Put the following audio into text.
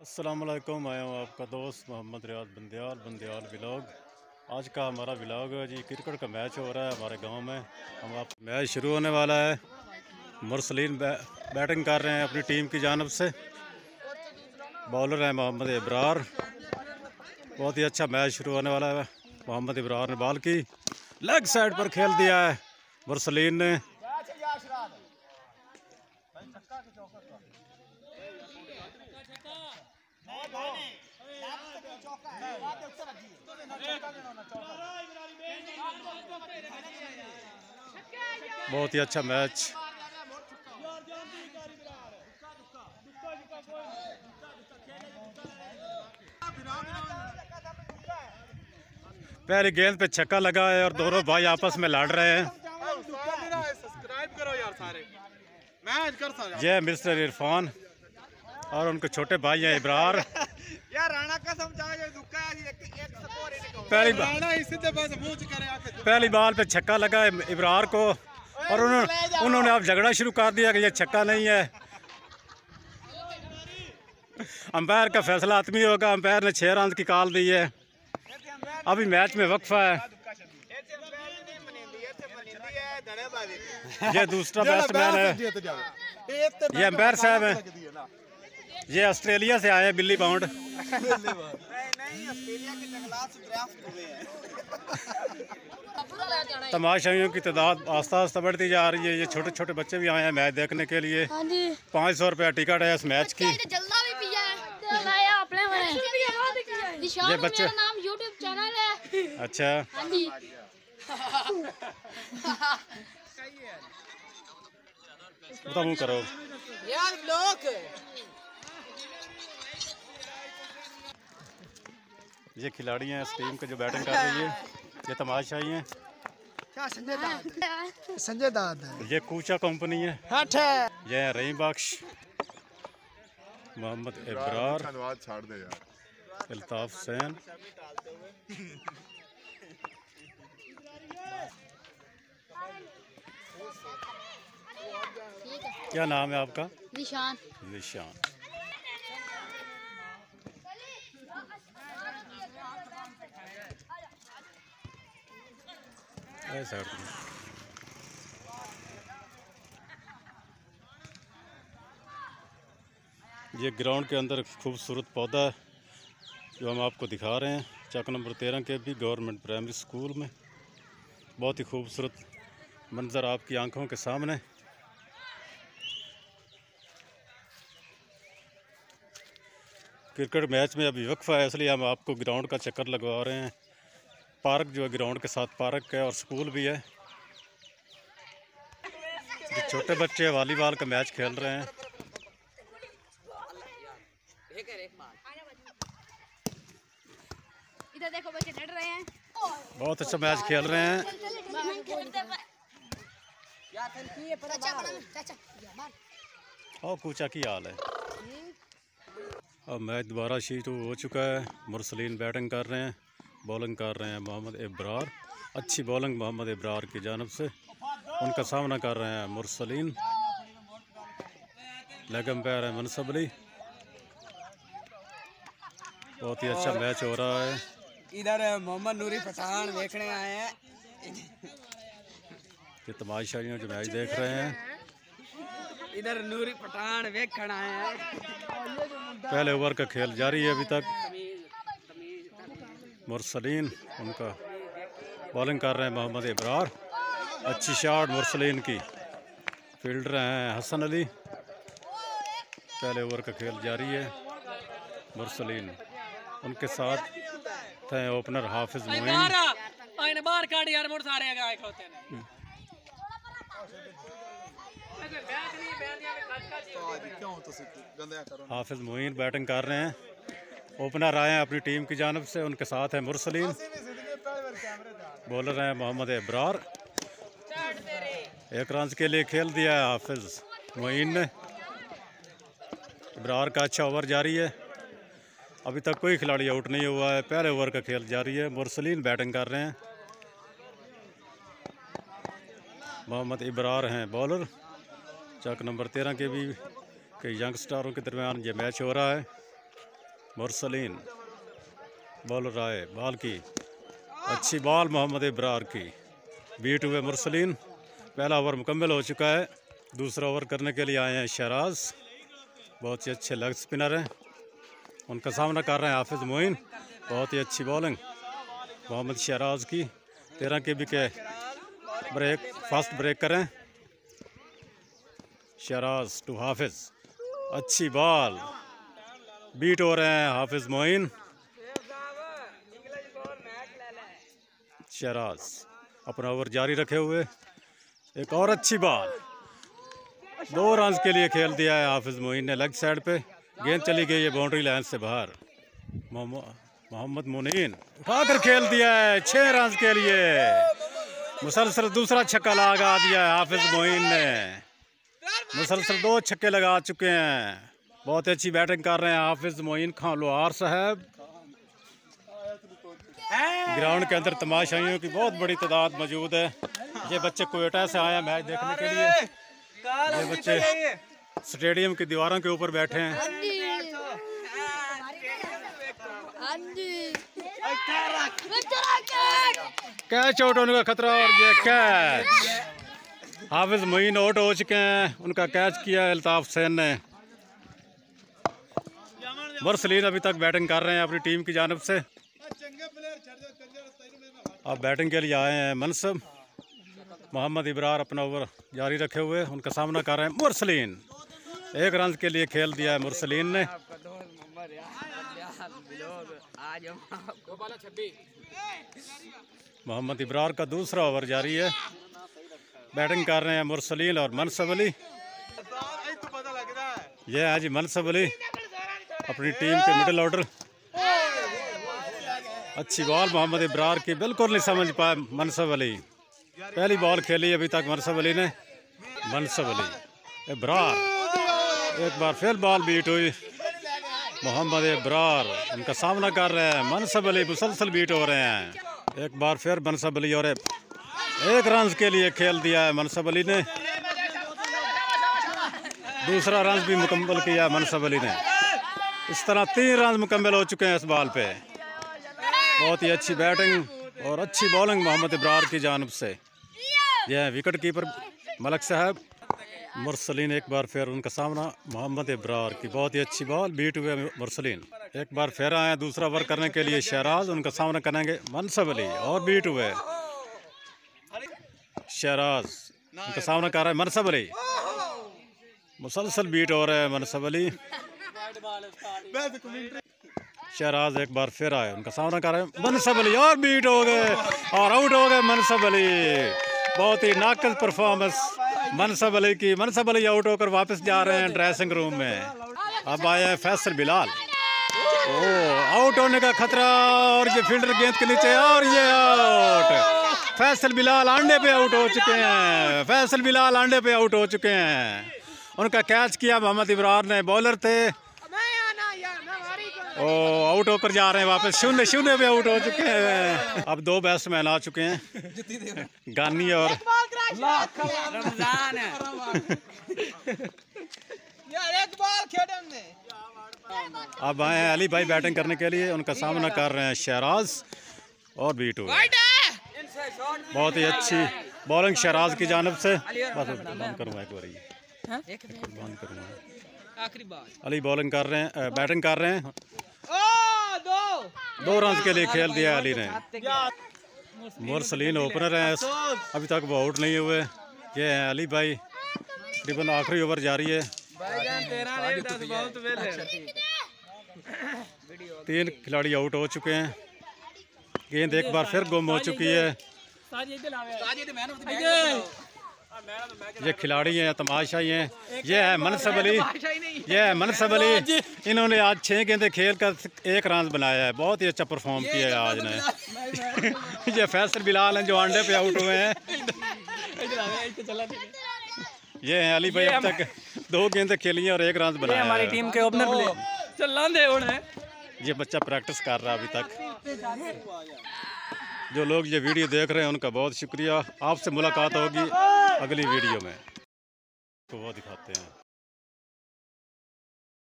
वालेकुम मैं हूँ आपका दोस्त मोहम्मद रियाज बंदियाल बंदियाल व्लॉग। आज का हमारा व्लॉग है जी क्रिकेट का मैच हो रहा है हमारे गाँव में। हम आप मैच शुरू होने वाला है। मुरसलीन बै, बैटिंग कर रहे हैं अपनी टीम की जानब से। बॉलर है मोहम्मद इब्रार। बहुत ही अच्छा मैच शुरू होने वाला है। मोहम्मद इब्रार ने बॉल की। लेग साइड पर खेल दिया है। मुरसलीन ने बहुत ही अच्छा मैच। पहले गेंद पे छक्का लगा है और दोनों भाई आपस में लड़ रहे हैं। ये मिस्टर इरफान और उनके छोटे भाई हैं इब्रार। पहली बा- राणा इसी से बस मुँह करे आके। पहली बॉल पे छक्का लगा है इब्रार को। और उन्होंने उन्होंने अब झगड़ा शुरू कर दिया कि ये छक्का नहीं है। अंपायर का फैसला आत्मी होगा अंपायर ने छह रन की कॉल दी है। अभी मैच में वक्फा है। ये दूसरा बैट्समैन है। ये अंपायर साहब हैं। ये ऑस्ट्रेलिया से आए हैं बिल्ली बाउंड। तमाशाइयों की तादाद आस्ता आस्ता बढ़ती जा रही है। ये छोटे छोटे बच्चे भी आए हैं मैच देखने के लिए। हाँ पाँच सौ रुपया टिकट है इस मैच की। है। ये बच्चे- नाम यूट्यूब चैनल है। अच्छा। हाँ बताओ करो। यार लोग! ये खिलाड़ी हैं इस टीम के जो बैटिंग कर रही है। ये तमाशाई हैं। संजय दाद? संजय दाद ये कूचा कंपनी है। हट है। ये हैं रहीम बख्श मोहम्मद इब्रार अल्ताफ हुसैन। क्या नाम है आपका? निशान। निशान। ऐसा ये ग्राउंड के अंदर खूबसूरत पौधा है, जो हम आपको दिखा रहे हैं। चक नंबर तेरह के भी गवर्नमेंट प्राइमरी स्कूल में। बहुत ही खूबसूरत मंजर आपकी आँखों के सामने। क्रिकेट मैच में अभी वक्फा है, इसलिए हम आपको ग्राउंड का चक्कर लगवा रहे हैं। पार्क जो है ग्राउंड के साथ पार्क है और स्कूल भी है। जो छोटे बच्चे वॉलीबॉल का मैच खेल रहे हैं। इधर देखो बच्चे डर रहे हैं। बहुत अच्छा मैच खेल रहे हैं। और पूछा की हाल है। अब मैच दोबारा शुरू हो चुका है। मुरसलीन बैटिंग कर रहे हैं। बॉलिंग कर रहे हैं मोहम्मद इब्रार अच्छी बॉलिंग मोहम्मद इब्रार की जानब से उनका सामना कर रहे हैं मुरसलीन लेग एम्पायर है मनसब अली बहुत ही अच्छा मैच हो रहा है इधर मोहम्मद नूरी पठान देखने आए हैं ये तमाशाइयों जो मैच देख रहे हैं इधर नूरी पठान देखने आए हैं पहले ओवर का खेल जारी है अभी तक मुरसलिन उनका बॉलिंग कर रहे हैं मोहम्मद इब्रार। अच्छी शॉट मुरसलिन की। फील्डर हैं हसन अली। पहले ओवर का खेल जारी है मुरसलिन। उनके साथ थे ओपनर हाफिज मोइन। हम्म। हाफिज मोइन बैटिंग कर रहे हैं। ओपनर आए हैं अपनी टीम की जानब से उनके साथ हैं मुरसलीन। बॉलर हैं मोहम्मद इब्रार एक रन के लिए खेल दिया है हाफिज मोइन ने। इब्रार का अच्छा ओवर जारी है। अभी तक कोई खिलाड़ी आउट नहीं हुआ है पहले ओवर का खेल जारी है। मुरसलीन बैटिंग कर रहे हैं। मोहम्मद इब्रार हैं बॉलर। चक नंबर तेरह के भी के यंग स्टारों के दरमियान ये मैच हो रहा है। मुरसलीन बॉलर आए बॉल की, अच्छी बॉल मोहम्मद इब्रार की। बीट हुए मुरसलीन, पहला ओवर मुकम्मल हो चुका है। दूसरा ओवर करने के लिए आए हैं शहराज। बहुत ही अच्छे लेग स्पिनर हैं। उनका सामना कर रहे हैं हाफिज़ मोइन। बहुत ही अच्छी बॉलिंग मोहम्मद शहराज की। तेरह के बी के ब्रेक, फास्ट ब्रेक करें। शहराज टू हाफिज़। अच्छी बॉल बीट हो रहे हैं, हाफिज़ मोइन। शहराज अपना ओवर जारी रखे हुए। एक और अच्छी बॉल दो रन के लिए खेल दिया है हाफिज़ मोइन ने लेग साइड पे। गेंद चली गई है बाउंड्री लाइन से बाहर। मोहम्मद मोहम्मद मुनीन उठाकर खेल दिया है छह रन के लिए। मुसलसल दूसरा छक्का लगा दिया है हाफिज़ मोइन ने। मुसलसल दो छक्के लगा चुके हैं। बहुत अच्छी बैटिंग कर रहे हैं हाफिज़ मोइन खान लोहार साहब। ग्राउंड के अंदर तमाशाइयों की बहुत बड़ी तादाद मौजूद है। ये बच्चे कोयटा से आए हैं मैच देखने के लिए। ये बच्चे स्टेडियम की दीवारों के ऊपर बैठे हैं। कैच आउट होने का खतरा और ये कैच। हाफिज मोइन आउट हो चुके हैं। उनका कैच किया अल्ताफ हुसैन ने। वर्सलीन अभी तक बैटिंग कर रहे हैं अपनी टीम की जानब से। अब बैटिंग के लिए आए हैं मनसब। मोहम्मद इब्रार अपना ओवर जारी रखे हुए, उनका सामना कर रहे हैं मुरसलीन। एक रन के लिए खेल दिया है मुरसलीन ने। मोहम्मद इब्रार का दूसरा ओवर जारी है। बैटिंग कर रहे हैं मुरसलीन और मनसब अली। ये है जी मनसब अली। अपनी टीम के मिडिल ऑर्डर। अच्छी बॉल मोहम्मद इब्रार की बिल्कुल नहीं समझ पाए मनसब अली। पहली बॉल खेली अभी तक मनसब अली ने। मनसब अली, इब्रार। एक बार फिर बॉल बीट हुई। मोहम्मद इब्रार उनका सामना कर रहे हैं। मनसब अली मुसलसल बीट हो रहे हैं। एक बार फिर मनसब अली और एक रन के लिए खेल दिया है मनसब अली ने। दूसरा रन भी मुकम्मल किया मनसब अली ने। इस तरह तीन रन मुकम्मल हो चुके हैं इस बॉल पे। बहुत ही अच्छी बैटिंग और अच्छी बॉलिंग मोहम्मद इब्रार की जानब से। यह विकेट कीपर मलक साहब। मुरसलीन एक बार फिर उनका सामना मोहम्मद इब्रार की। बहुत ही अच्छी बॉल बीट हुए मुरसलीन। एक बार फिर आए दूसरा ओवर करने के लिए शहराज। उनका सामना करेंगे मनसब अली और बीट हुए। शहराज उनका सामना कर रहा है मनसब अली। मुसलसल बीट हो रहा है मनसब अली। शहराज एक बार फिर आए, उनका सामना कर रहे हैं। मनसब अली, और बीट हो गए, और आउट हो गए मनसब अली। बहुत ही नाकद परफॉर्मेंस मनसब अली की। मनसब अली आउट होकर वापस जा रहे हैं ड्रेसिंग रूम में। अब आए हैं फैसल बिलाल। ओ आउट होने का खतरा, और ये फील्डर गेंद के नीचे, और ये आउट फैसल बिलाल आंडे पे आउट हो चुके हैं। फैसल बिलाल आंडे पे आउट हो चुके हैं। उनका कैच किया मोहम्मद इब्रार ने बॉलर थे। ओ आउट होकर जा रहे हैं वापस। शून्य शून्य पे आउट हो चुके हैं। अब दो बैट्समैन आ चुके हैं। गानी और अब आए हैं अली भाई बैटिंग करने के लिए। उनका सामना कर रहे हैं शहराज और बी टू बहुत ही अच्छी बॉलिंग शहराज की जानब से। बस बंद करूँगा एक बार। बंद हाँ? अली बॉलिंग कर रहे हैं बैटिंग कर रहे हैं। दो रन के लिए खेल दिया अली ने। मुरसलीन ओपनर हैं। अभी तक वो आउट नहीं हुए। ये हैं अली भाई। तकरीबन आखिरी ओवर जा रही है। तीन खिलाड़ी आउट हो चुके हैं। गेंद एक बार फिर गुम हो चुकी है। ये खिलाड़ी हैं तमाशाई हैं। ये है मनसब अली। ये है मनसब अली। इन्होंने आज छः गेंदे खेल कर एक रन बनाया है। बहुत ही अच्छा परफॉर्म किया है आज ने। ये फैसल बिलाल हैं जो अंडे पे आउट हुए हैं। ये हैं अली भाई अब तक दो गेंदें खेली हैं और एक रन बनाया हमारी टीम के ओपनर चल ये बच्चा प्रैक्टिस कर रहा है अभी तक। जो लोग ये वीडियो देख रहे हैं उनका बहुत शुक्रिया। आपसे मुलाकात होगी। अगली वीडियो में। तो वो दिखाते हैं।